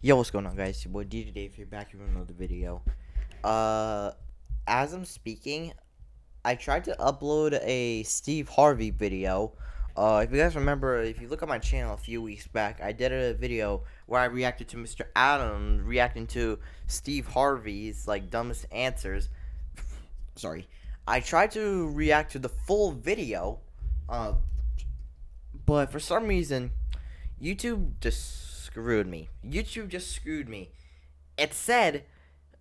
Yo, what's going on, guys? Your boy DJ Dave here, back with another video. Uh, as I'm speaking, I tried to upload a Steve Harvey video. Uh, if you guys remember, if you look at my channel a few weeks back, I did a video where I reacted to Mr. Adam reacting to Steve Harvey's like dumbest answers. Sorry, I tried to react to the full video, uh, but for some reason, YouTube just screwed me. YouTube just screwed me. It said,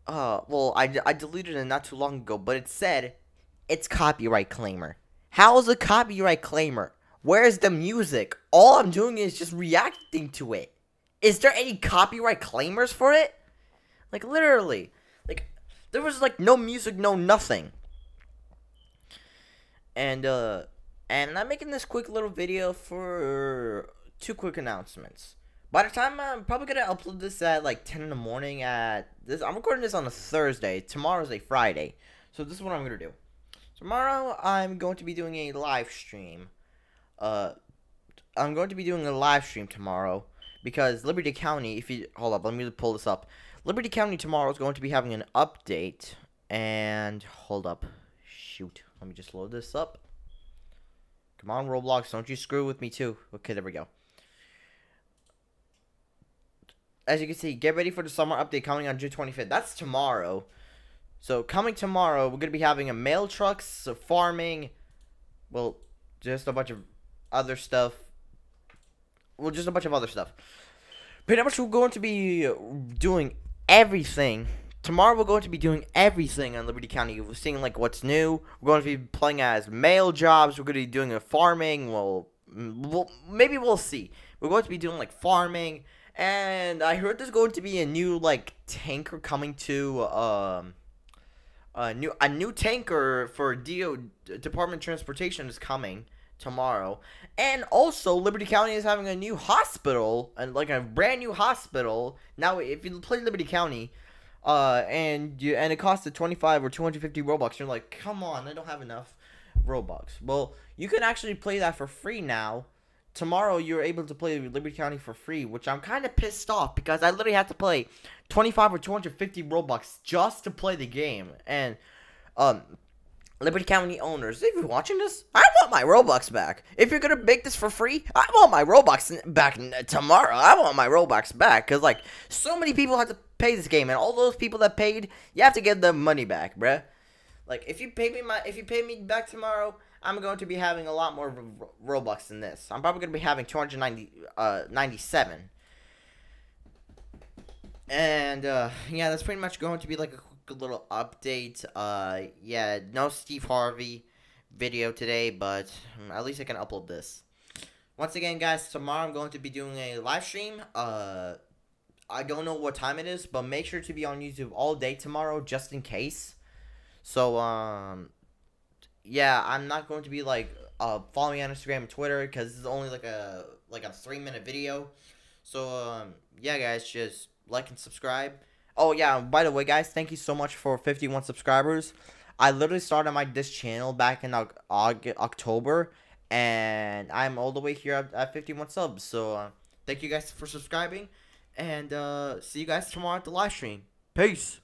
uh, well, I, I deleted it not too long ago, but it said it's copyright claimer. How is a copyright claimer? Where's the music? All I'm doing is just reacting to it. Is there any copyright claimers for it? Like, literally. Like, there was, like, no music, no nothing. And, uh, and I'm making this quick little video for two quick announcements. By the time I'm probably gonna upload this at like 10 in the morning at this I'm recording this on a Thursday. Tomorrow's a Friday. So this is what I'm gonna do. Tomorrow I'm going to be doing a live stream. Uh I'm going to be doing a live stream tomorrow because Liberty County, if you hold up, let me pull this up. Liberty County tomorrow is going to be having an update and hold up. Shoot. Let me just load this up. Come on, Roblox, don't you screw with me too. Okay, there we go as you can see, get ready for the summer update coming on June 25th. That's tomorrow. So coming tomorrow, we're gonna be having a mail trucks, farming, well, just a bunch of other stuff. Well, just a bunch of other stuff. Pretty much, we're going to be doing everything. Tomorrow, we're going to be doing everything on Liberty County. We're seeing like what's new. We're going to be playing as mail jobs. We're going to be doing a farming. Well, well, maybe we'll see. We're going to be doing like farming and I heard there's going to be a new like tanker coming to um a new a new tanker for DO Department of Transportation is coming tomorrow. And also Liberty County is having a new hospital and like a brand new hospital. Now if you play Liberty County uh and you and it costs 25 or 250 Robux, you're like, "Come on, I don't have enough Robux." Well, you can actually play that for free now tomorrow you're able to play Liberty County for free, which I'm kind of pissed off because I literally had to play 25 or 250 Robux just to play the game. And um Liberty County owners, if you're watching this, I want my Robux back. If you're gonna make this for free, I want my Robux back tomorrow. I want my Robux back because like so many people have to pay this game, and all those people that paid, you have to give them money back, bruh. Like if you pay me my, if you pay me back tomorrow, I'm going to be having a lot more Robux than this. I'm probably going to be having 297. Uh, 97. and, uh, yeah, that's pretty much going to be like a quick little update. Uh, yeah, no Steve Harvey video today, but at least I can upload this. Once again, guys, tomorrow I'm going to be doing a live stream. Uh, I don't know what time it is, but make sure to be on YouTube all day tomorrow, just in case. So, um, yeah, I'm not going to be like uh, following me on Instagram and Twitter because is only like a like a three minute video. So um, yeah, guys, just like and subscribe. Oh yeah, by the way, guys, thank you so much for 51 subscribers. I literally started my this channel back in August, October, and I'm all the way here at, at 51 subs. So uh, thank you guys for subscribing, and uh, see you guys tomorrow at the live stream. Peace.